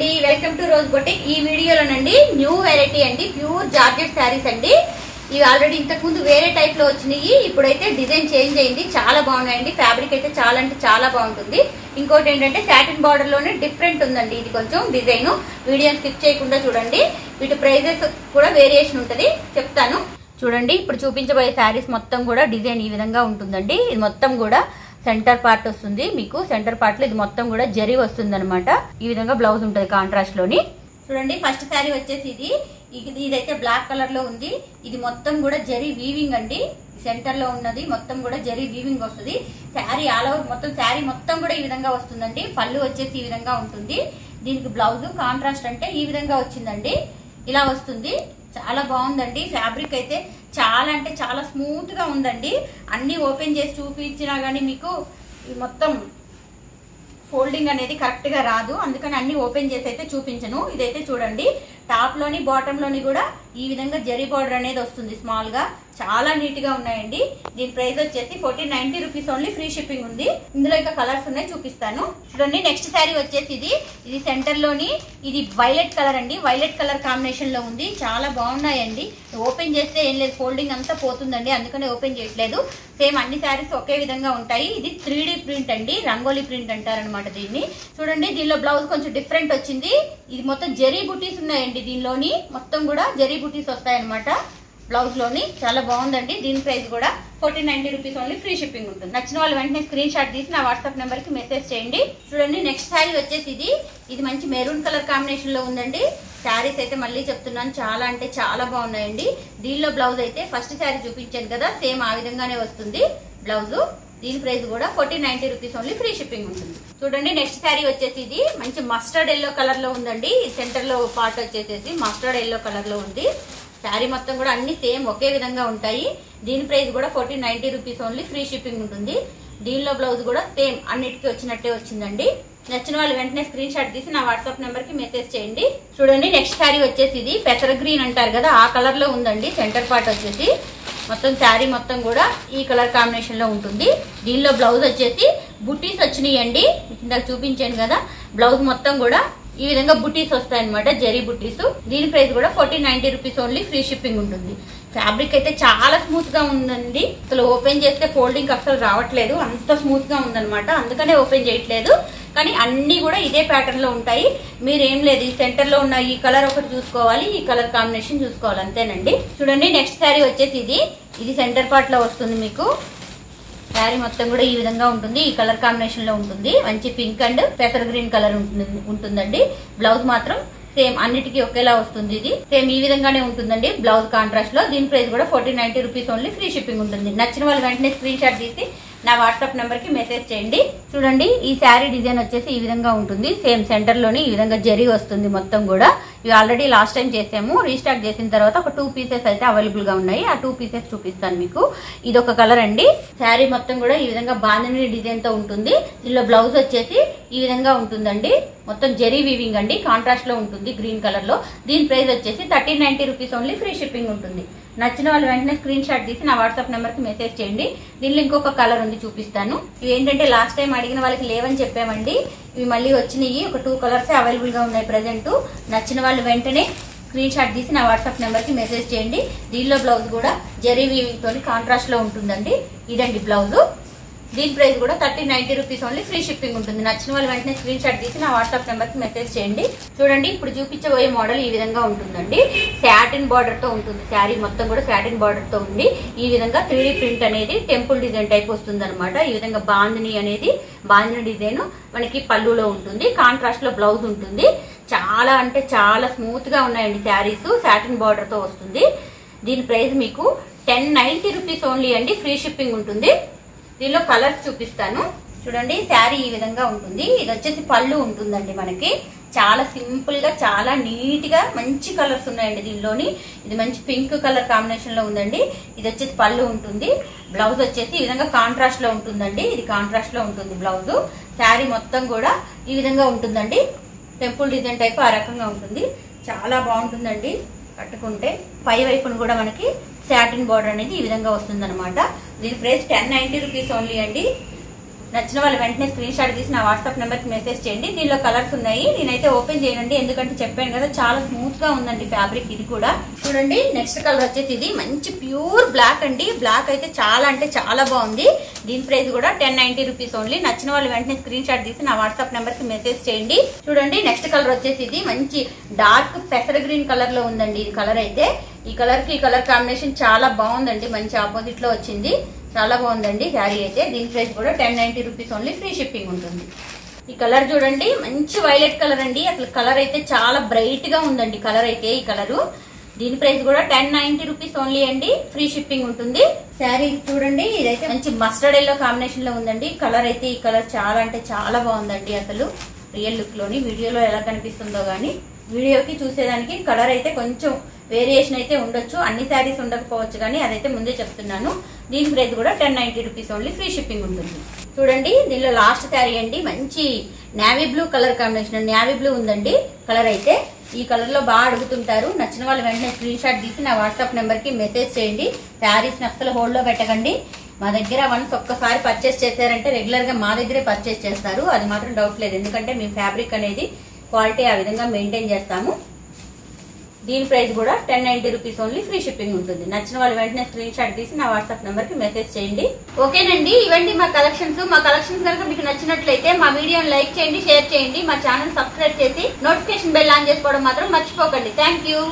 అండి. Welcome to rose boutique ఈ వీడియోలోనండి న్యూ వెరైటీ అండి ప్యూర్ జార్జెట్ శారీస్ అండి. ఇవి ఆల్రెడీ ఇంతకుముందు వేరే టైప్లో వచ్చినాయి. ఇప్పుడైతే డిజైన్ చేంజ్ అయింది. చాలా బాగున్నాయండి. ఫ్యాబ్రిక్ అయితే చాలా అంటే చాలా బాగుంటుంది. ఇంకోటి ఏంటంటే శాటిన్ బార్డర్లోనే డిఫరెంట్ ఉందండి. ఇది కొంచెం డిజైన్ వీడియో స్కిప్ చేయకుండా చూడండి. వీటి ప్రైజెస్ కూడా వేరియేషన్ ఉంటుంది. చెప్తాను. చూడండి ఇప్పుడు చూపించబోయే శారీస్ మొత్తం కూడా డిజైన్ ఈ విధంగా ఉంటుందండి. ఇది మొత్తం కూడా సెంటర్ పార్ట్ వస్తుంది. మీకు సెంటర్ పార్ట్లో ఇది మొత్తం కూడా జరీ వస్తుంది అనమాట ఈ విధంగా బ్లౌజ్ ఉంటుంది కాంట్రాస్ట్లోని. చూడండి ఫస్ట్ శారీ వచ్చేసి ఇది. ఇది ఇదైతే బ్లాక్ కలర్లో ఉంది. ఇది మొత్తం కూడా జరీ వీవింగ్ అండి. సెంటర్లో ఉన్నది మొత్తం కూడా జరీ వీవింగ్ వస్తుంది. శారీ ఆల్ ఓవర్ మొత్తం శారీ మొత్తం కూడా ఈ విధంగా వస్తుందండి. పళ్ళు వచ్చేసి ఈ విధంగా ఉంటుంది. దీనికి బ్లౌజ్ కాంట్రాస్ట్ అంటే ఈ విధంగా వచ్చిందండి. ఇలా వస్తుంది. చాలా బాగుందండి. ఫ్యాబ్రిక్ అయితే చాలా అంటే చాలా స్మూత్గా ఉందండి. అన్ని ఓపెన్ చేసి చూపించినా కానీ మీకు ఈ మొత్తం ఫోల్డింగ్ అనేది కరెక్ట్గా రాదు. అందుకని అన్ని ఓపెన్ చేసి అయితే చూపించను. ఇదైతే చూడండి. టాప్లోని బాటంలోని కూడా ఈ విధంగా జరీ బార్డర్ అనేది వస్తుంది స్మాల్గా. చాలా నీట్గా ఉన్నాయండి. దీని ప్రైస్ వచ్చేసి fourteen ninety rupees only free shipping ఉంది. ఇందులో ఇంకా కలర్స్ ఉన్నాయి చూపిస్తాను. చూడండి నెక్స్ట్ శారీ వచ్చేసి ఇది. ఇది సెంటర్లోని ఇది వైలెట్ కలర్ అండి. వైలెట్ కలర్ కాంబినేషన్లో ఉంది. చాలా బాగున్నాయండి. ఓపెన్ చేస్తే ఏం లేదు ఫోల్డింగ్ అంతా పోతుందండి. అందుకనే ఓపెన్ చేయట్లేదు. సేమ్ అన్ని శారీస్ ఒకే విధంగా ఉంటాయి. ఇది త్రీ ప్రింట్ అండి. రంగోలీ ప్రింట్ అంటారనమాట దీన్ని. చూడండి దీనిలో బ్లౌజ్ కొంచెం డిఫరెంట్ వచ్చింది. ఇది మొత్తం జరీ బుటీస్ ఉన్నాయండి దీనిలోని. మొత్తం కూడా జరీ బుటీస్ వస్తాయన్నమాట. బ్లౌజ్లోని. చాలా బాగుందండి. దీని ప్రైస్ కూడా fourteen ninety rupees only free shipping ఉంటుంది. నచ్చిన వాళ్ళు వెంటనే స్క్రీన్ షాట్ తీసి నా వాట్సాప్ నెంబర్కి మెసేజ్ చేయండి. చూడండి నెక్స్ట్ శారీ వచ్చేసి ఇది. ఇది మంచి మెరూన్ కలర్ కాంబినేషన్లో ఉందండి. శారీస్ అయితే మళ్ళీ చెప్తున్నాను. చాలా అంటే చాలా బాగున్నాయండి. దీనిలో బ్లౌజ్ అయితే ఫస్ట్ శారీ చూపించాను కదా. సేమ్ ఆ విధంగానే వస్తుంది. బ్లౌజ్ దీని ప్రైస్ కూడా fourteen ninety rupees only free shipping ఉంటుంది. చూడండి నెక్స్ట్ శారీ వచ్చేసి ఇది. మంచి మస్టర్డ్ ఎల్లో కలర్లో ఉందండి. సెంటర్లో పార్ట్ వచ్చేసేసి మస్టర్డ్ ఎల్లో కలర్లో ఉంది. శారీ మొత్తం కూడా అన్ని సేమ్ ఒకే విధంగా ఉంటాయి. దీని ప్రైస్ కూడా fourteen ninety rupees only free shipping ఉంటుంది. దీనిలో బ్లౌజ్ కూడా సేమ్ అన్నిటికీ వచ్చినట్టే వచ్చిందండి. నచ్చిన వాళ్ళు వెంటనే స్క్రీన్ షాట్ తీసి నా వాట్సాప్ నెంబర్కి మెసేజ్ చేయండి. చూడండి నెక్స్ట్ శారీ వచ్చేసి ఇది పెసర గ్రీన్ అంటారు కదా ఆ కలర్లో ఉందండి. సెంటర్ పార్ట్ వచ్చేసి మొత్తం శారీ మొత్తం కూడా ఈ కలర్ కాంబినేషన్లో ఉంటుంది. దీనిలో బ్లౌజ్ వచ్చేసి బుట్టీస్ వచ్చినాయండి. ఇందాక చూపించాను కదా బ్లౌజ్ మొత్తం కూడా ఈ విధంగా బుటీస్ వస్తాయి అనమాట జరీ బుటీస్. దీని ప్రైస్ కూడా fourteen ninety rupees only free shipping ఉంటుంది. ఫ్యాబ్రిక్ అయితే చాలా స్మూత్గా ఉందండి. అసలు ఓపెన్ చేస్తే ఫోల్డింగ్ అసలు రావట్లేదు. అంత స్మూత్గా ఉందన్నమాట. అందుకనే ఓపెన్ చేయట్లేదు. కానీ అన్ని కూడా ఇదే ప్యాటర్న్లో ఉంటాయి. మీరేం లేదు ఈ సెంటర్లో ఉన్న ఈ కలర్ ఒకటి చూసుకోవాలి ఈ కలర్ కాంబినేషన్ చూసుకోవాలి అంతేనండి. చూడండి నెక్స్ట్ శారీ వచ్చేసి ఇది. ఇది సెంటర్ పార్ట్లో వస్తుంది మీకు. శారీ మొత్తం కూడా ఈ విధంగా ఉంటుంది ఈ కలర్ కాంబినేషన్లో ఉంటుంది. మంచి పింక్ అండ్ పెసర్ గ్రీన్ కలర్ ఉంటుందండి. బ్లౌజ్ మాత్రం సేమ్ అన్నిటికీ ఒకేలా వస్తుంది ఇది. సేమ్ ఈ విధంగానే ఉంటుందండి బ్లౌజ్ కాంట్రాస్ట్లో. దీని ప్రైస్ కూడా fourteen ninety rupees only free shipping ఉంటుంది. నచ్చిన వాళ్ళు వెంటనే స్క్రీన్ షాట్ తీసి నా వాట్సాప్ నెంబర్కి మెసేజ్ చేయండి. చూడండి ఈ శారీ డిజైన్ వచ్చేసి ఈ విధంగా ఉంటుంది. సేమ్ సెంటర్లోని ఈ విధంగా జరీ వస్తుంది మొత్తం కూడా. ఇవి ఆల్రెడీ లాస్ట్ టైం చేసాము. రీస్టార్ట్ చేసిన తర్వాత ఒక టూ పీసెస్ అయితే అవైలబుల్గా ఉన్నాయి. ఆ టూ పీసెస్ చూపిస్తాను మీకు. ఇది ఒక కలర్ అండి. శారీ మొత్తం కూడా ఈ విధంగా బాంధని డిజైన్తో ఉంటుంది. దీనిలో బ్లౌజ్ వచ్చేసి ఈ విధంగా ఉంటుందండి. మొత్తం జెరీ వీవింగ్ అండి. కాంట్రాస్ట్లో ఉంటుంది గ్రీన్ కలర్లో. దీని ప్రైస్ వచ్చేసి thirteen ninety rupees only free shipping ఉంటుంది. నచ్చిన వాళ్ళు వెంటనే స్క్రీన్ షాట్ తీసి నా వాట్సాప్ నెంబర్కి మెసేజ్ చేయండి. దీనిలో ఇంకొక కలర్ ఉంది చూపిస్తాను. ఇవి ఏంటంటే లాస్ట్ టైం అడిగిన వాళ్ళకి లేవని చెప్పామండి. ఇవి మళ్ళీ వచ్చినాయి. ఒక టూ కలర్స్ అవైలబుల్గా ఉన్నాయి ప్రజెంట్ నచ్చిన వాళ్ళు వెంటనే స్క్రీన్ షాట్ తీసి నా వాట్సాప్ నెంబర్కి మెసేజ్ చేయండి. దీనిలో బ్లౌజ్ కూడా జెరీ వీవింగ్ తోని కాంట్రాస్ట్లో ఉంటుందండి. ఇదండి బ్లౌజ్. దీని ప్రైస్ కూడా thirty ninety rupees only free shipping ఉంటుంది. నచ్చిన వాళ్ళు వెంటనే స్క్రీన్ షాట్ తీసి నా వాట్సాప్ నెంబర్కి మెసేజ్ చేయండి. చూడండి ఇప్పుడు చూపించబోయే మోడల్ ఈ విధంగా ఉంటుందండి. శాటిన్ బార్డర్తో ఉంటుంది. శారీ మొత్తం కూడా శాటిన్ బార్డర్తో ఉంది. ఈ విధంగా త్రీ ప్రింట్ అనేది టెంపుల్ డిజైన్ టైప్ వస్తుంది అనమాట ఈ విధంగా బాందిని అనేది బాందిని డిజైన్ మనకి పళ్ళులో ఉంటుంది. కాంట్రాస్ట్లో బ్లౌజ్ ఉంటుంది. చాలా అంటే చాలా స్మూత్గా ఉన్నాయండి శారీస్. శాటిన్ బార్డర్తో వస్తుంది. దీని ప్రైస్ మీకు టెన్ నైన్టీ రూపీస్ ఓన్లీ అండి. ఫ్రీ షిప్పింగ్ ఉంటుంది. దీనిలో కలర్స్ చూపిస్తాను. చూడండి శారీ ఈ విధంగా ఉంటుంది. ఇది వచ్చేసి పళ్ళు ఉంటుందండి మనకి. చాలా సింపుల్గా చాలా నీట్గా మంచి కలర్స్ ఉన్నాయండి దీనిలోని. ఇది మంచి పింక్ కలర్ కాంబినేషన్లో ఉందండి. ఇది వచ్చేసి పళ్ళు ఉంటుంది. బ్లౌజ్ వచ్చేసి ఈ విధంగా కాంట్రాస్ట్లో ఉంటుందండి. ఇది కాంట్రాస్ట్లో ఉంటుంది బ్లౌజ్ శారీ మొత్తం కూడా ఈ విధంగా ఉంటుందండి. టెంపుల్ డిజైన్ టైప్ ఆ రకంగా ఉంటుంది. చాలా బాగుంటుందండి. కట్టుకుంటే పై వైపున కూడా మనకి శాటిన్ బార్డర్ అనేది ఈ విధంగా వస్తుంది దీని price ten ninety rupees only అండి. నచ్చిన వాళ్ళు వెంటనే స్క్రీన్ షాట్ తీసి నా వాట్సాప్ నెంబర్కి మెసేజ్ చేయండి. దీనిలో కలర్స్ ఉన్నాయి. నేనైతే ఓపెన్ చేయనండి. ఎందుకంటే చెప్పాను కదా చాలా స్మూత్గా ఉందండి ఫ్యాబ్రిక్ ఇది కూడా. చూడండి నెక్స్ట్ కలర్ వచ్చేసి ఇది. మంచి ప్యూర్ బ్లాక్ అండి. బ్లాక్ అయితే చాలా అంటే చాలా బాగుంది. దీని ప్రైస్ కూడా టెన్ నైన్టీ రూపీస్ ఓన్లీ నచ్చిన వాళ్ళు వెంటనే స్క్రీన్ షాట్ తీసి నా వాట్సాప్ నెంబర్కి మెసేజ్ చేయండి. చూడండి నెక్స్ట్ కలర్ వచ్చేసి ఇది. మంచి డార్క్ పెసర గ్రీన్ కలర్లో ఉందండి ఇది కలర్ అయితే. ఈ కలర్కి ఈ కలర్ కాంబినేషన్ చాలా బాగుందండి. మంచి ఆపోజిట్లో వచ్చింది. చాలా బాగుందండి శారీ అయితే. దీని ప్రైస్ కూడా ten ninety rupees only free shipping ఉంటుంది. ఈ కలర్ చూడండి మంచి వైలెట్ కలర్ అండి. అసలు కలర్ అయితే చాలా బ్రైట్గా ఉందండి కలర్ అయితే ఈ కలరు. దీని ప్రైస్ కూడా టెన్ నైన్టీ రూపీస్ ఓన్లీ అండి ఫ్రీ షిప్పింగ్ ఉంటుంది. శారీ చూడండి ఇదైతే మంచి మస్టర్డ్ ఎల్లో కాంబినేషన్లో ఉందండి. కలర్ అయితే ఈ కలర్ చాలా అంటే చాలా బాగుందండి అసలు. రియల్ లుక్లోని వీడియోలో ఎలా కనిపిస్తుందో గానీ వీడియోకి చూసేదానికి కలర్ అయితే కొంచెం వేరియేషన్ అయితే ఉండొచ్చు. అన్ని శారీస్ ఉండకపోవచ్చు కానీ అదైతే ముందే చెప్తున్నాను. దీని ప్రైస్ కూడా ten ninety rupees only. Free shipping ఉంటుంది. చూడండి దీనిలో లాస్ట్ శారీ అండి. మంచి navy blue colour combination navy blue ఉందండి. కలర్ అయితే ఈ కలర్లో బాగా అడుగుతుంటారు. నచ్చిన వాళ్ళు వెంటనే స్క్రీన్ షాట్ తీసి నా వాట్సాప్ నెంబర్కి మెసేజ్ చేయండి. శారీస్ నక్సలు హోల్డ్లో పెట్టకండి. మా దగ్గర వన్స్ ఒక్కసారి పర్చేస్ చేశారంటే రెగ్యులర్గా మా దగ్గరే పర్చేస్ చేస్తారు. అది మాత్రం డౌట్ లేదు. ఎందుకంటే మేము ఫ్యాబ్రిక్ అనేది క్వాలిటీ ఆ విధంగా మెయింటైన్ చేస్తాము. దీని ప్రైస్ కూడా ten ninety rupees only free shipping ఉంటుంది. నచ్చిన వాళ్ళు వెంటనే స్క్రీన్ షాట్ తీసి నా వాట్సాప్ నెంబర్కి మెసేజ్ చేయండి. ఓకేనండి ఇవండి మా కలెక్షన్స్. మా కలెక్షన్స్ కనుక మీకు నచ్చినట్లయితే మా వీడియోని లైక్ చేయండి షేర్ చేయండి మా ఛానల్ సబ్స్క్రైబ్ చేసి నోటిఫికేషన్ బెల్ ఆన్ చేసుకోవడం మాత్రం మర్చిపోకండి. Thank you.